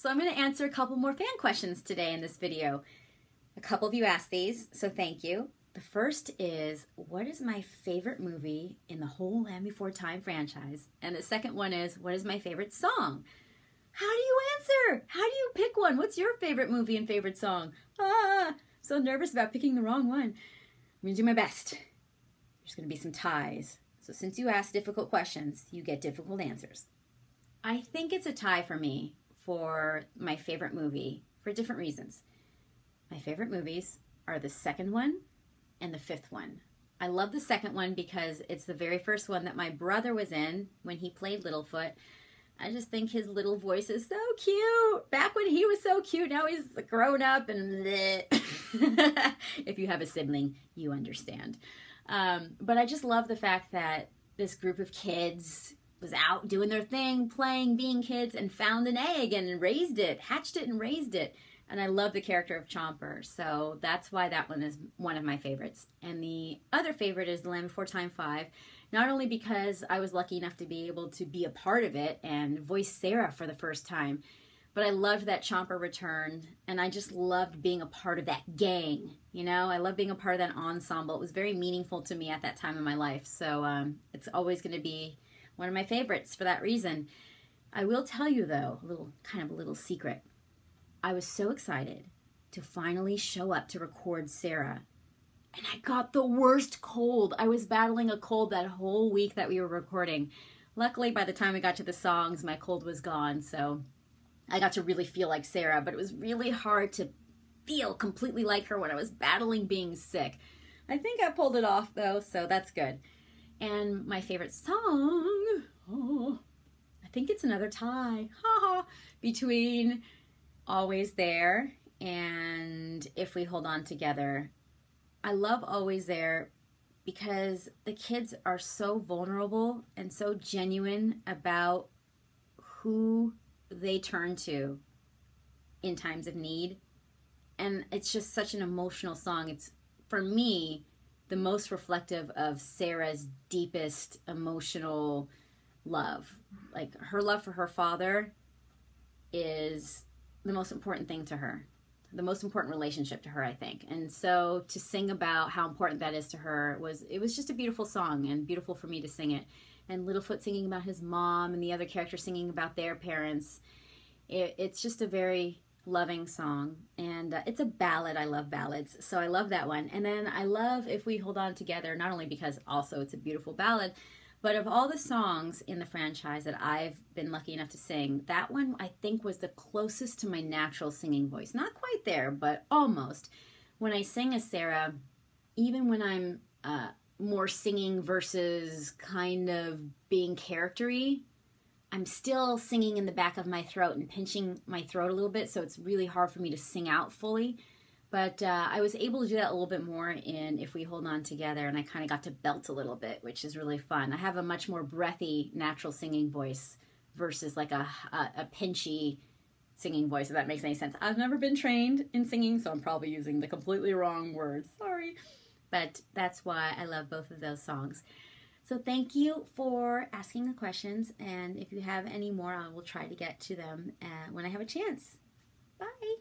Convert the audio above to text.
So I'm going to answer a couple more fan questions today in this video. A couple of you asked these, so thank you. The first is, what is my favorite movie in the whole Land Before Time franchise? And the second one is, what is my favorite song? How do you answer? How do you pick one? What's your favorite movie and favorite song? Ah, so nervous about picking the wrong one. I'm going to do my best. There's going to be some ties. So since you asked difficult questions, you get difficult answers. I think it's a tie for me for my favorite movie for different reasons. My favorite movies are the second one and the fifth one. I love the second one because it's the very first one that my brother was in when he played Littlefoot. I just think his little voice is so cute. Back when he was so cute, now he's grown up and if you have a sibling, you understand. Um, but I just love the fact that this group of kids was out doing their thing, playing, being kids, and found an egg and raised it, hatched it and raised it. And I love the character of Chomper, so that's why that one is one of my favorites. And the other favorite is The Land Before Time 5, not only because I was lucky enough to be able to be a part of it and voice Cera for the first time, but I loved that Chomper returned, and I just loved being a part of that gang. You know, I love being a part of that ensemble. It was very meaningful to me at that time in my life, so um, it's always going to be one of my favorites for that reason. I will tell you though, a little kind of a little secret. I was so excited to finally show up to record Cera. And I got the worst cold. I was battling a cold that whole week that we were recording. Luckily, by the time we got to the songs, my cold was gone, so I got to really feel like Cera, but it was really hard to feel completely like her when I was battling being sick. I think I pulled it off though, so that's good. And my favorite song, oh, I think it's another tie, ha between Always There and If We Hold On Together. I love Always There because the kids are so vulnerable and so genuine about who they turn to in times of need. And it's just such an emotional song. It's, for me, the most reflective of Cera's deepest emotional love. Like her love for her father is the most important thing to her, the most important relationship to her, I think. And so to sing about how important that is to her was it was just a beautiful song and beautiful for me to sing it. And Littlefoot singing about his mom and the other characters singing about their parents. It, it's just a very loving song and uh, it's a ballad i love ballads so i love that one and then i love if we hold on together not only because also it's a beautiful ballad but of all the songs in the franchise that i've been lucky enough to sing that one i think was the closest to my natural singing voice not quite there but almost when i sing as Cera even when i'm uh, more singing versus kind of being charactery I'm still singing in the back of my throat and pinching my throat a little bit, so it's really hard for me to sing out fully. But uh, I was able to do that a little bit more in If We Hold On Together, and I kind of got to belt a little bit, which is really fun. I have a much more breathy, natural singing voice versus like a, a, a pinchy singing voice, if that makes any sense. I've never been trained in singing, so I'm probably using the completely wrong words. Sorry. But that's why I love both of those songs. So thank you for asking the questions, and if you have any more, I will try to get to them uh, when I have a chance. Bye!